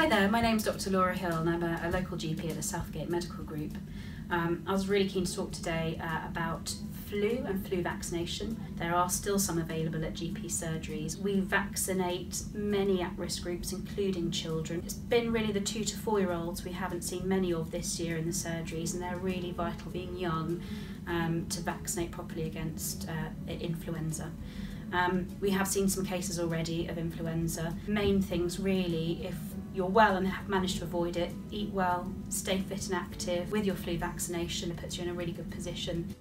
Hi there, my name's Dr Laura Hill and I'm a, a local GP at the Southgate Medical Group. Um, I was really keen to talk today uh, about flu and flu vaccination. There are still some available at GP surgeries. We vaccinate many at-risk groups including children. It's been really the two to four year olds we haven't seen many of this year in the surgeries and they're really vital being young um, to vaccinate properly against uh, influenza. Um, we have seen some cases already of influenza. Main things really, if you're well and have managed to avoid it, eat well, stay fit and active with your flu vaccination, it puts you in a really good position.